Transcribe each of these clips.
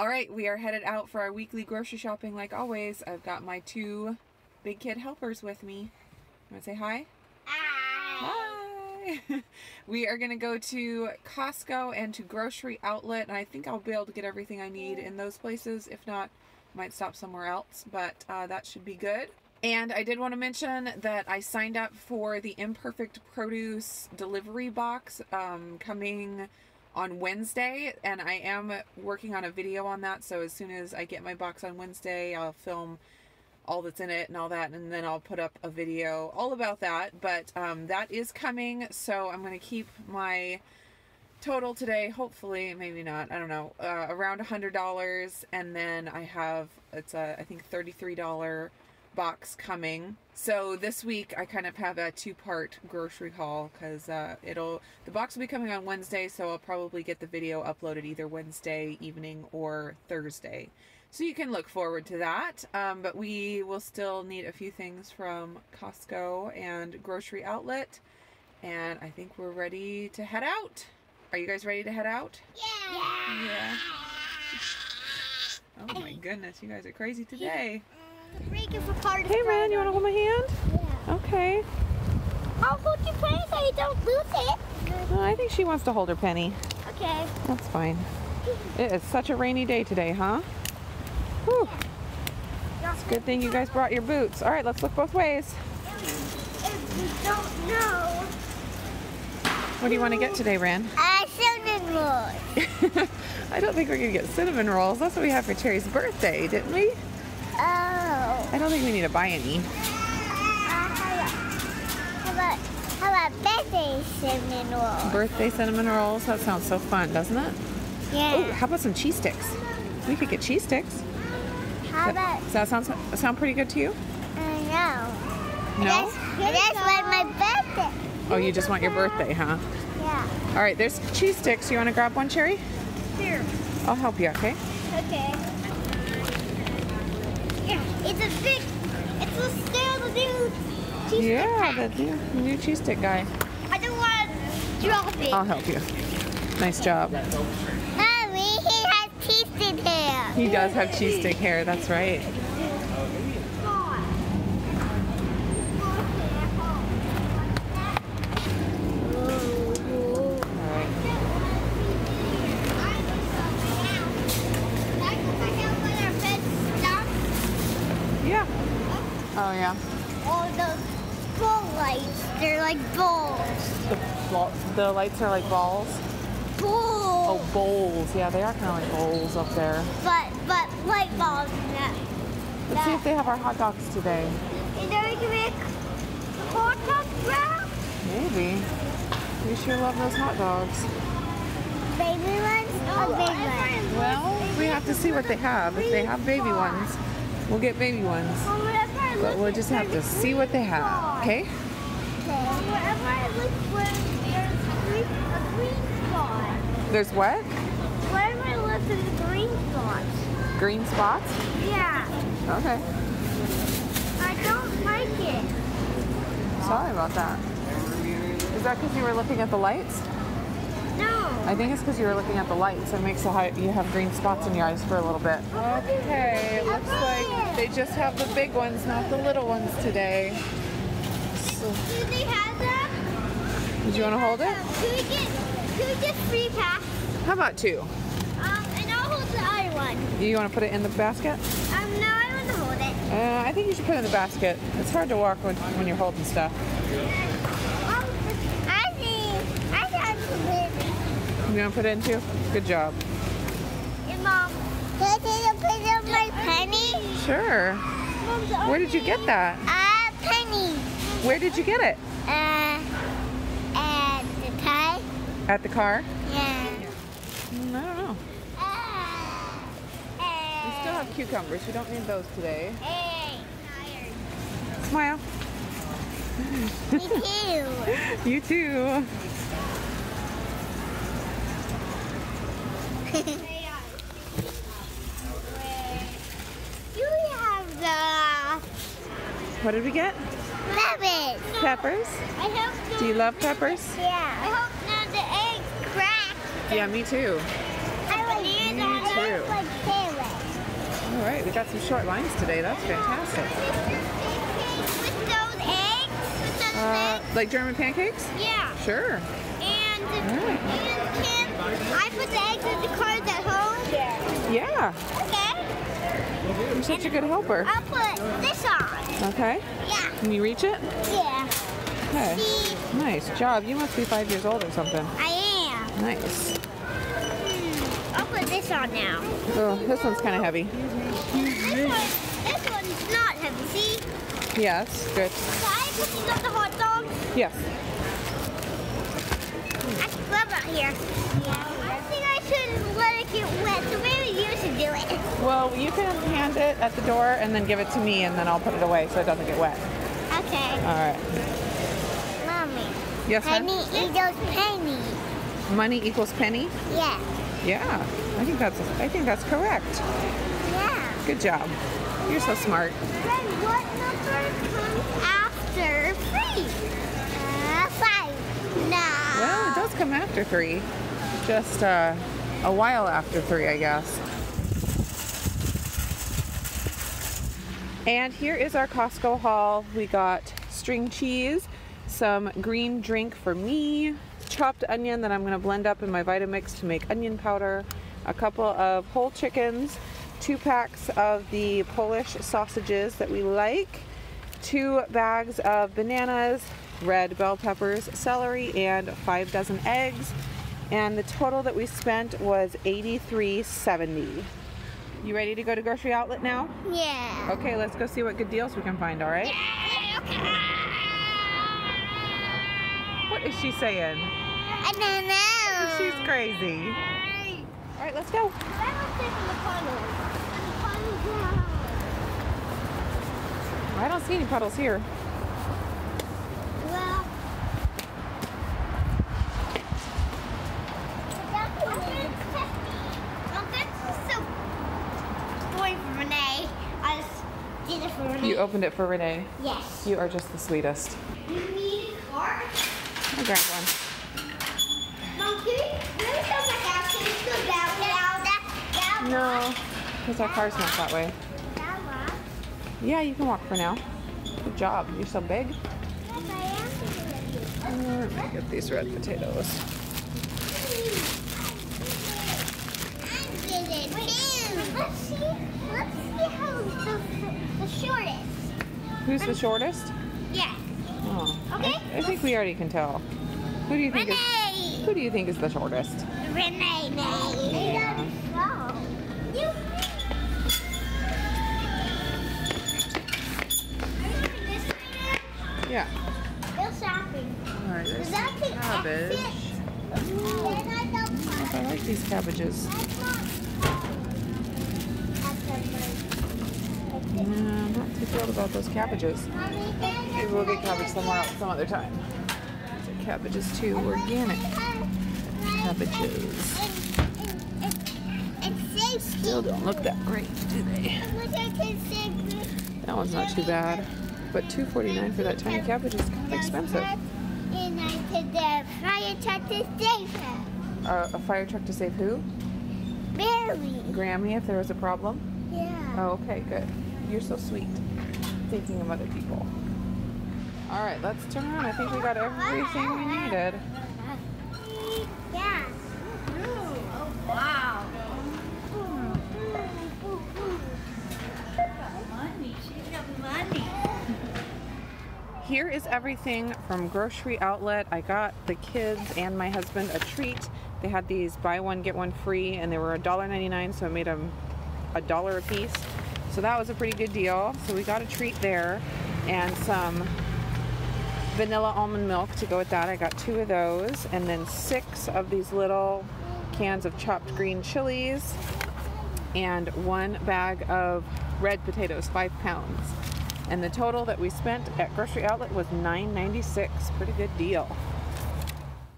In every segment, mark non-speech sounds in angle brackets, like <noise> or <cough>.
All right, we are headed out for our weekly grocery shopping like always. I've got my two big kid helpers with me. You want to say hi? Hi! <laughs> we are going to go to Costco and to Grocery Outlet, and I think I'll be able to get everything I need in those places. If not, might stop somewhere else, but uh, that should be good. And I did want to mention that I signed up for the Imperfect Produce delivery box um, coming on Wednesday, and I am working on a video on that. So as soon as I get my box on Wednesday, I'll film all that's in it and all that, and then I'll put up a video all about that. But um, that is coming, so I'm going to keep my total today, hopefully, maybe not, I don't know, uh, around a $100, and then I have, it's a, I think, $33 box coming. So this week I kind of have a two-part grocery haul because uh, it'll the box will be coming on Wednesday, so I'll probably get the video uploaded either Wednesday evening or Thursday. So you can look forward to that. Um, but we will still need a few things from Costco and grocery outlet, and I think we're ready to head out. Are you guys ready to head out? Yeah. Yeah. Oh my goodness, you guys are crazy today. Breaking for part of Hey, Ren, you want to hold my hand? Yeah. Okay. I'll hold your penny so you don't lose it. Oh, I think she wants to hold her penny. Okay. That's fine. It is such a rainy day today, huh? Whew. Good thing you guys brought your boots. All right, let's look both ways. If you don't know, What do you want to get today, Ren? I cinnamon rolls. <laughs> I don't think we're going to get cinnamon rolls. That's what we have for Cherry's birthday, didn't we? Oh. I don't think we need to buy any. Uh, how about how about birthday cinnamon rolls? Birthday cinnamon rolls. That sounds so fun, doesn't it? Yeah. Oh, how about some cheese sticks? We could get cheese sticks. how about Does that sound sound pretty good to you? uh, no? No? That's, that's like my birthday. Oh, you just want your birthday, huh? Yeah. All right, there's cheese sticks. You want to grab one, Cherry? Here. I'll help you, okay? Okay. It's a big. It's a still the new. cheese Yeah, pack. the new, new cheese stick guy. I don't want to drop it. I'll help you. Nice job. Mommy, he has teeth in here. He does have cheese stick hair, that's right. All right. Yeah. Oh, yeah. All those ball lights, they're like balls. The, ball- the lights are like balls. Balls. Oh, bowls. Yeah, they are kind of like bowls up there. But but light balls and that. Let's see if they have our hot dogs today. And then we can make hot dog wrap. Maybe. We sure love those hot dogs. Baby ones or big ones? Well, we have to see what they have. If they have baby ones, we'll get baby ones. But we'll just have to see what they have, okay? Wherever I look there's green, a green spot. There's what? Wherever I look, there's green spots. Green spots? Yeah. Okay. I don't like it. Sorry about that. Is that because you were looking at the lights? No. I think it's because you were looking at the lights. It makes the hi- you have green spots in your eyes for a little bit. Okay, it looks like they just have the big ones, not the little ones today. So, Do they have them? did you want to hold it? Could we get, could we get three packs? How about two? Um, and I'll hold the other one. You want to put it in the basket? Um, no, I want to hold it. Uh, I think you should put it in the basket. It's hard to walk when, when you're holding stuff. Um, I think, I think it. You want to put it in too? Good job. And mom, can I take a picture of my penny? Sure. Where did you get that? Uh. Where did you get it? Uh, and the tie? At the car? Yeah. Mm, I don't know. Uh, We still have cucumbers. We don't need those today. Hey. Smile. Me too. <laughs> You too. <laughs> you have the What did we get? Rabbit. Peppers. I hope Do you love peppers? Yeah. I hope none of the eggs crack. Yeah, me too. I like Me too. like We got some short lines today. That's fantastic. With those eggs? With those Uh, eggs? like German pancakes? Yeah. Sure. And, Alright. and can I put the eggs in the cards at home? Yeah. Yeah. Okay. You're such a good helper. I'll put this on. Okay. Yeah. Can you reach it? Yeah. Okay. See, Nice job. You must be five years old or something. I am. Nice. Hmm. I'll put this on now. Oh, this one's kind of heavy. This one, this one's not heavy. See? Yes. Good. So I put these on the hot dogs. Yes. I can glove out here. Yeah. I think I shouldn't let it get wet, so you should do it. Well, you can hand it at the door and then give it to me, and then I'll put it away so it doesn't get wet. Okay. All right. Mommy. Yes? Penny equals penny. Money equals penny. Yeah. Yeah. I think that's. I think that's correct. Yeah. Good job. You're so smart. Then what number comes after three? Uh, five. No. Well, it does come after three. Just uh, a while after three, I guess. And here is our Costco haul. We got string cheese, some green drink for me, chopped onion that I'm going to blend up in my Vitamix to make onion powder, a couple of whole chickens, two packs of the Polish sausages that we like, two bags of bananas, red bell peppers, celery, and five dozen eggs. And the total that we spent was $83.70. You ready to go to grocery outlet now? Yeah. Okay, let's go see what good deals we can find, all right? Yeah, okay. What is she saying? I don't know. She's crazy. All right, let's go. I don't think in the puddle. In the puddle I don't see any puddles here. Well, that's what it Oh, that's so boring for Renee. I just did it for Renee. You opened it for Renee. Yes. You are just the sweetest. You need a card? I'll grab one. Mom, can you, can you show my dad? Can you go down, down, down, down? No, because our car's not that way. Down. Yeah, you can walk for now. Good job. You're so big. Yes, I am. Let me get these red potatoes. I did it too. Let's see. Let's see how the, the shortest. Who's the shortest? Yeah. Oh, Okay. I, I think we already can tell. Who do you think is Renee. Who do you think is the shortest? Renee. Yeah. Yeah. Go shopping. All right. There's Does that some cabbage. I I like these cabbages. Thrilled about those cabbages. Maybe we'll get cabbage somewhere else some other time. Are cabbages too, organic cabbages. Still don't look that great, do they? That one's not too bad. But $2.49 for that tiny cabbage is kind of expensive. And I said the fire truck to save her. Uh, a fire truck to save who? Barely. Grammy if there was a problem? Yeah. Oh, okay, good. You're so sweet. Thinking of other people. All right, let's turn around. I think we got everything we needed. Here is everything from Grocery Outlet. I got the kids and my husband a treat. They had these buy one get one free, and they were $1.99, so I made them a dollar a piece. So that was a pretty good deal. So we got a treat there, and some vanilla almond milk to go with that. I got two of those, and then six of these little cans of chopped green chilies, and one bag of red potatoes, five pounds. And the total that we spent at Grocery Outlet was $9.96. Pretty good deal.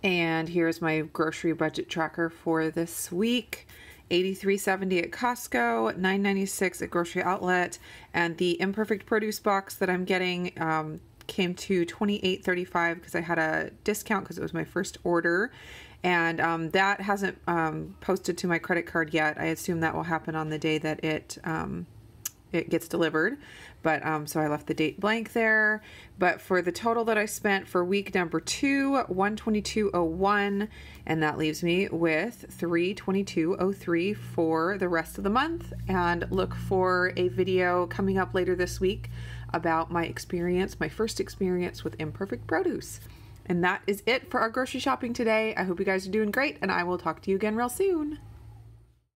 And here's my grocery budget tracker for this week. 83.70 at Costco, 9.96 at Grocery Outlet, and the imperfect produce box that I'm getting um, came to 28.35 because I had a discount because it was my first order, and um, that hasn't um, posted to my credit card yet. I assume that will happen on the day that it um, it gets delivered. But um, so I left the date blank there. But for the total that I spent for week number two, 122.01, and that leaves me with 322.03 for the rest of the month. And look for a video coming up later this week about my experience, my first experience with imperfect produce. And that is it for our grocery shopping today. I hope you guys are doing great, and I will talk to you again real soon.